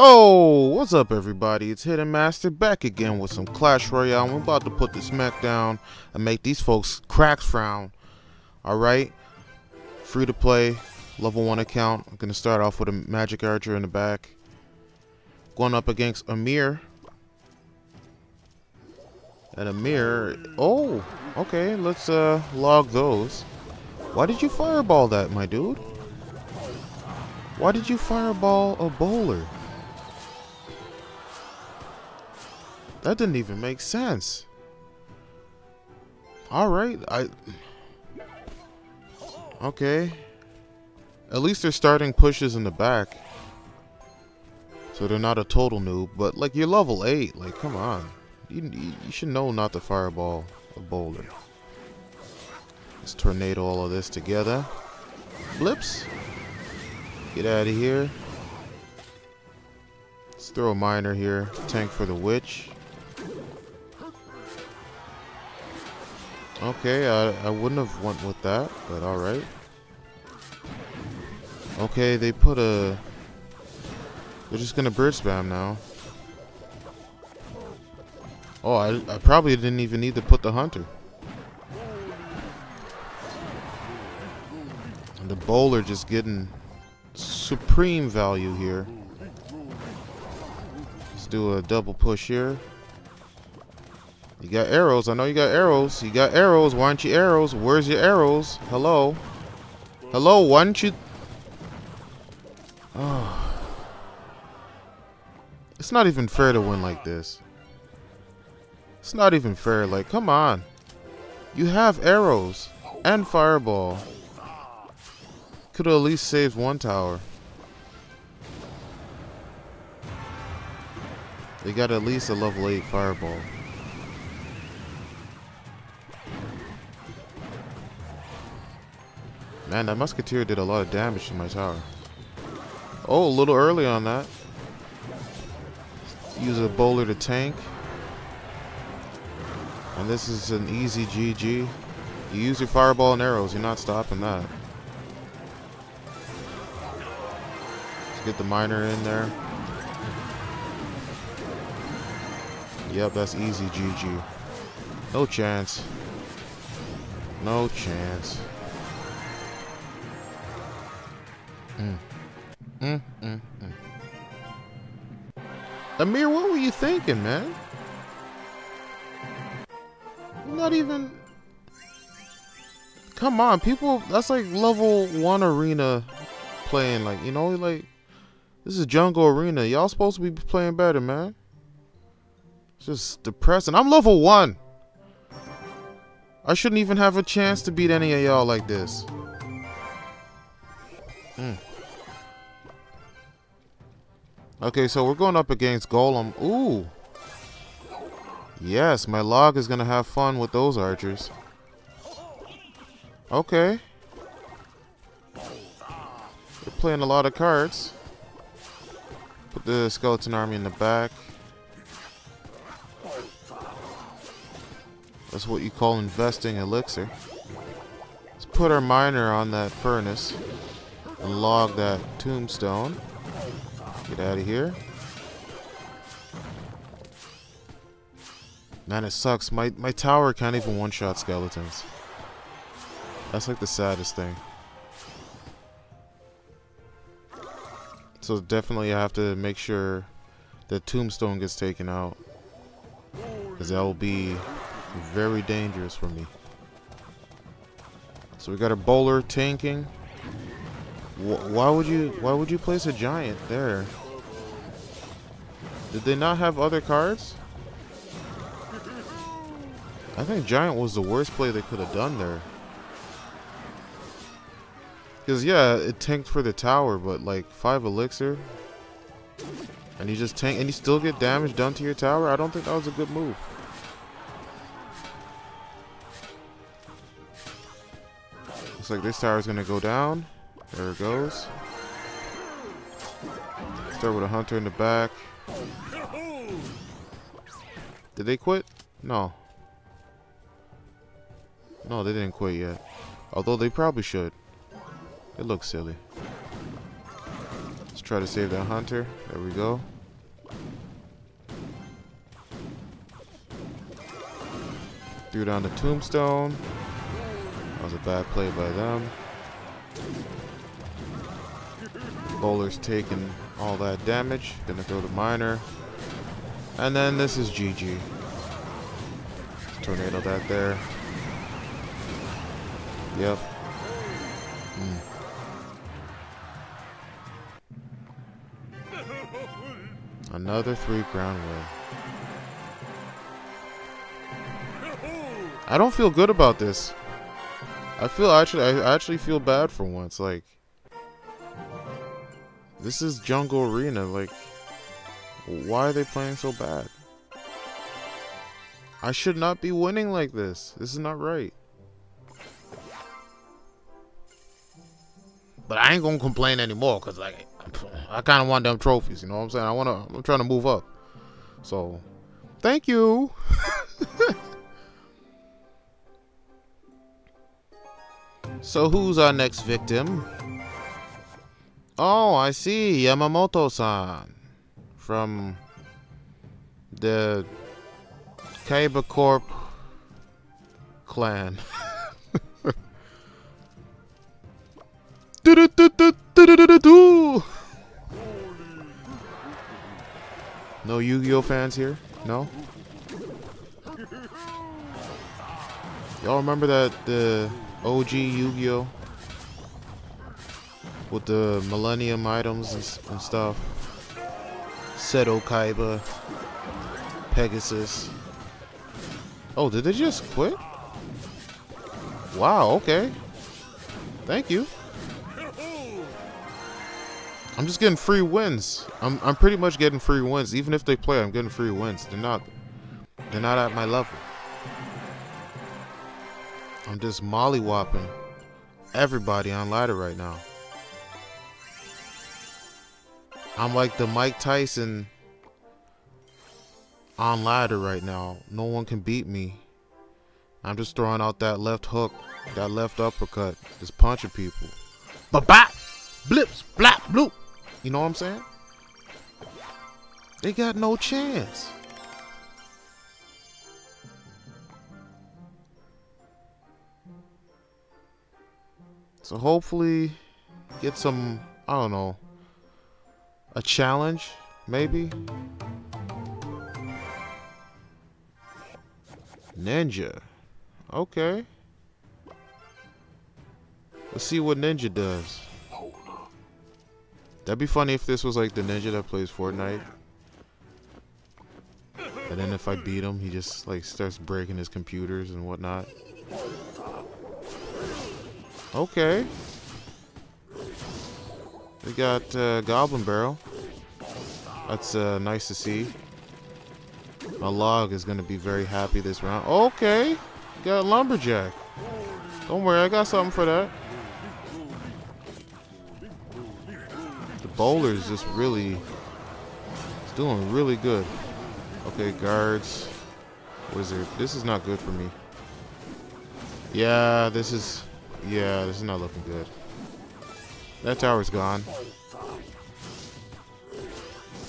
Oh, what's up everybody? It's Hidden Master back again with some Clash Royale. We're about to put the smack down and make these folks cracks frown. Alright? Free to play, level 1 account. I'm going to start off with a Magic Archer in the back. Going up against Amir. And Amir... Oh, okay, let's uh, log those. Why did you fireball that, my dude? Why did you fireball a bowler? That didn't even make sense. Alright, I... Okay. At least they're starting pushes in the back. So they're not a total noob. But, like, you're level 8. Like, come on. You, you should know not to fireball a bowler. Let's tornado all of this together. Blips. Get out of here. Let's throw a miner here. Tank for the witch. Okay, I, I wouldn't have went with that, but alright. Okay, they put a... They're just gonna bridge spam now. Oh, I, I probably didn't even need to put the hunter. And the bowler just getting supreme value here. Let's do a double push here. You got arrows. I know you got arrows. You got arrows. Why aren't you arrows? Where's your arrows? Hello? Hello? Why don't you... Oh. It's not even fair to win like this. It's not even fair. Like, come on. You have arrows and fireball. Could have at least saved one tower. They got at least a level 8 fireball. Man, that musketeer did a lot of damage to my tower. Oh, a little early on that. Use a bowler to tank. And this is an easy GG. You use your fireball and arrows, you're not stopping that. Let's get the miner in there. Yep, that's easy GG. No chance. No chance. Mm. Mm, mm, mm. Amir, what were you thinking, man? not even... Come on, people, that's like level 1 arena playing, like, you know, like, this is jungle arena. Y'all supposed to be playing better, man. It's just depressing. I'm level 1. I shouldn't even have a chance to beat any of y'all like this. Mm. Okay, so we're going up against Golem. Ooh. Yes, my log is going to have fun with those archers. Okay. They're playing a lot of cards. Put the skeleton army in the back. That's what you call investing elixir. Let's put our miner on that furnace and log that tombstone. Get out of here. Man, it sucks. My my tower can't even one-shot skeletons. That's like the saddest thing. So definitely I have to make sure the tombstone gets taken out. Because that will be very dangerous for me. So we got a bowler tanking. Why would you why would you place a giant there? Did they not have other cards? I think giant was the worst play they could have done there. Because, yeah, it tanked for the tower, but, like, 5 elixir. And you just tank, and you still get damage done to your tower? I don't think that was a good move. Looks like this tower is going to go down. There it goes. Start with a hunter in the back. Did they quit? No. No, they didn't quit yet. Although they probably should. It looks silly. Let's Try to save that hunter. There we go. Threw down the tombstone. That was a bad play by them. Bowler's taking all that damage. Gonna throw the miner. And then this is GG. Tornado that there. Yep. Mm. Another three crown win. I don't feel good about this. I feel actually I actually feel bad for once. Like this is Jungle Arena. Like why are they playing so bad? I should not be winning like this. This is not right. But I ain't gonna complain anymore because like I kind of want them trophies. You know what I'm saying? I wanna. I'm trying to move up. So, thank you. so who's our next victim? Oh, I see Yamamoto-san from the Kaiba Corp clan. No Yu-Gi-Oh fans here? No? Y'all remember that the OG Yu-Gi-Oh with the Millennium items and, and stuff? Seto Kaiba, Pegasus. Oh, did they just quit? Wow, okay. Thank you. I'm just getting free wins. I'm I'm pretty much getting free wins. Even if they play, I'm getting free wins. They're not they're not at my level. I'm just mollywhopping everybody on ladder right now. I'm like the Mike Tyson on ladder right now. No one can beat me. I'm just throwing out that left hook, that left uppercut, just punching people. Ba bop, blips, blap, bloop. You know what I'm saying? They got no chance. So hopefully get some, I don't know, a challenge, maybe? Ninja. Okay. Let's see what Ninja does. That'd be funny if this was like the ninja that plays Fortnite. And then if I beat him, he just like starts breaking his computers and whatnot. Okay. We got uh, Goblin Barrel. That's uh, nice to see. My log is going to be very happy this round. Okay. Got Lumberjack. Don't worry, I got something for that. The bowler is just really it's doing really good. Okay, guards. Wizard. This is not good for me. Yeah, this is yeah, this is not looking good. That tower's gone.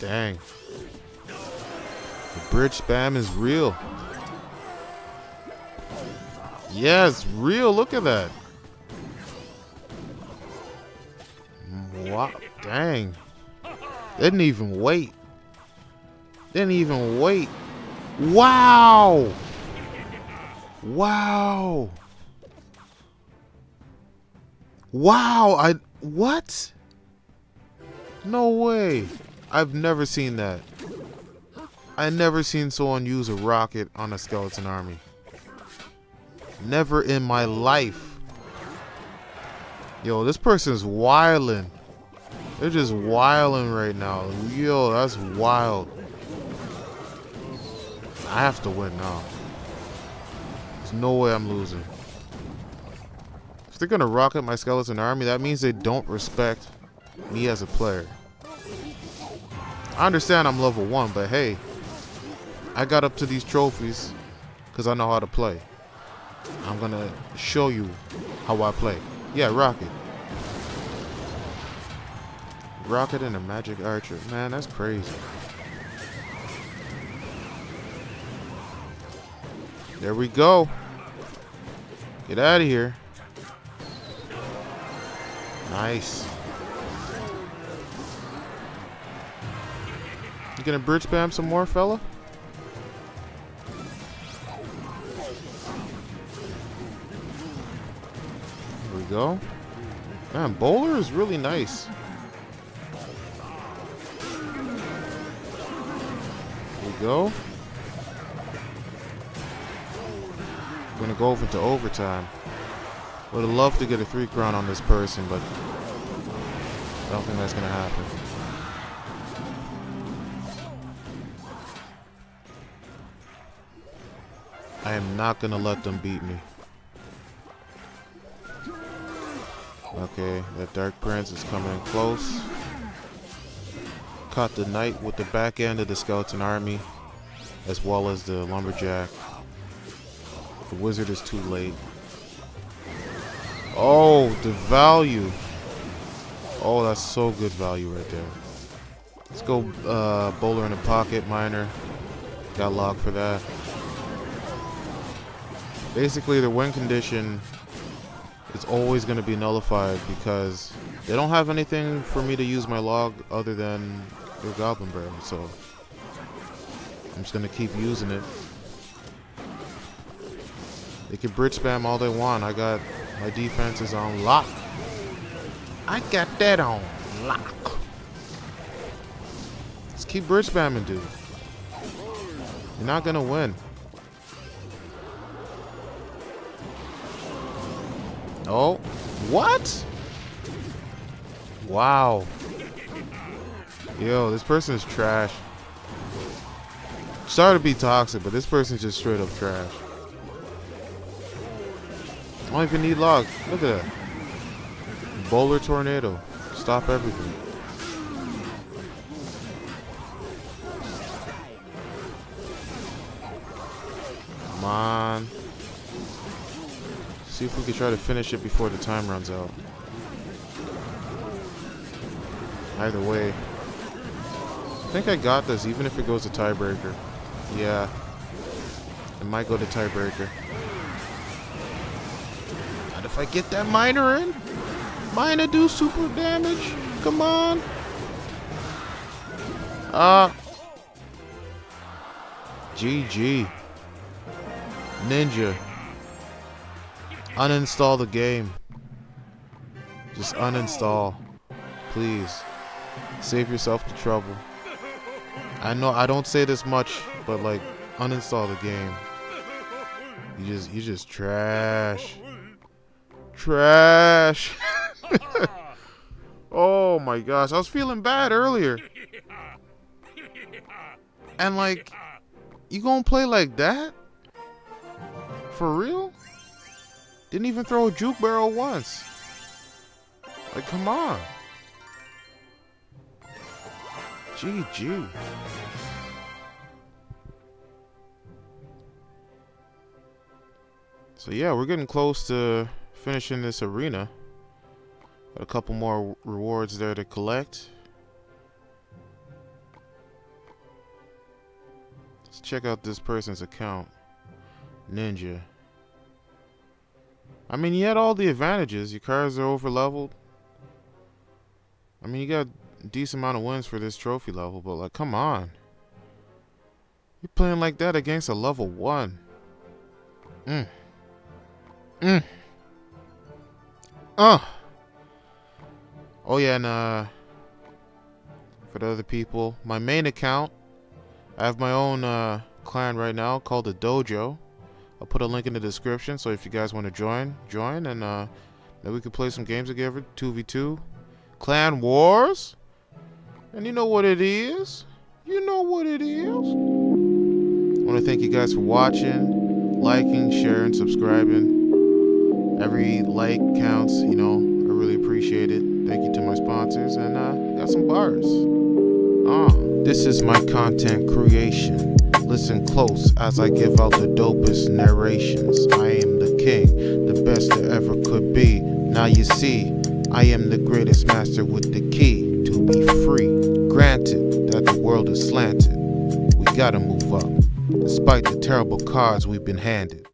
Dang. The bridge spam is real. It's real. Look at that. Wow. Dang. Didn't even wait. Didn't even wait. Wow. Wow. Wow. I what? No way. I've never seen that. I never seen someone use a rocket on a skeleton army. Never in my life. Yo, this person's wildin'. They're just wilding right now. Yo, that's wild. I have to win now. There's no way I'm losing. They're gonna rocket my skeleton army, that means they don't respect me as a player. I understand I'm level 1, but hey, I got up to these trophies because I know how to play. I'm gonna show you how I play. Yeah, rocket. Rocket and a magic archer. Man, that's crazy. There we go. Get out of here. Nice. You gonna bridge spam some more, fella? There we go. Man, bowler is really nice. There we go. We're gonna go over to overtime. Would have loved to get a three crown on this person, but I don't think that's gonna happen. I am not gonna let them beat me. Okay, that Dark Prince is coming close. Caught the Knight with the back end of the Skeleton Army, as well as the Lumberjack. The Wizard is too late. Oh, the value. Oh, that's so good value right there. Let's go uh, Bowler in the pocket, Miner. Got locked for that. Basically, the win condition is always going to be nullified because they don't have anything for me to use my log other than their Goblin Barrel. So I'm just going to keep using it. They can bridge spam all they want. I got my defense is on lock. I got that on lock. Let's keep bridge spamming, dude. You're not gonna win. Oh, what? Wow. Yo, this person is trash. Sorry to be toxic, but this person's just straight up trash. I don't even need log. Look at that. Bowler tornado. Stop everything. Come on. See if we can try to finish it before the time runs out. Either way. I think I got this even if it goes to tiebreaker. Yeah. It might go to tiebreaker. If I get that miner in, miner do super damage. Come on. Ah. Uh, GG. Ninja. Uninstall the game. Just uninstall. Please. Save yourself the trouble. I know I don't say this much, but like uninstall the game. You just you just trash. Trash. oh my gosh, I was feeling bad earlier. And like you gonna play like that? For real? Didn't even throw a juke barrel once. Like, come on. GG. So yeah, we're getting close to finishing this arena. Got a couple more rewards there to collect. Let's check out this person's account. Ninja. I mean, you had all the advantages. Your cars are over leveled. I mean, you got a decent amount of wins for this trophy level, but like, come on. You're playing like that against a level 1. Mm. Mm. Uh. Oh yeah, and uh, for the other people, my main account, I have my own uh, clan right now called the Dojo. I'll put a link in the description, so if you guys want to join, join, and uh, then we can play some games together, 2v2. Clan Wars? And you know what it is. You know what it is. I want to thank you guys for watching, liking, sharing, subscribing. Every like counts, you know, I really appreciate it. Thank you to my sponsors, and uh, got some bars. Uh, this is my content creation. Listen close as I give out the dopest narrations. I am the king, the best there ever could be. Now you see, I am the greatest master with the key to be free. Granted that the world is slanted. We gotta move up, despite the terrible cards we've been handed.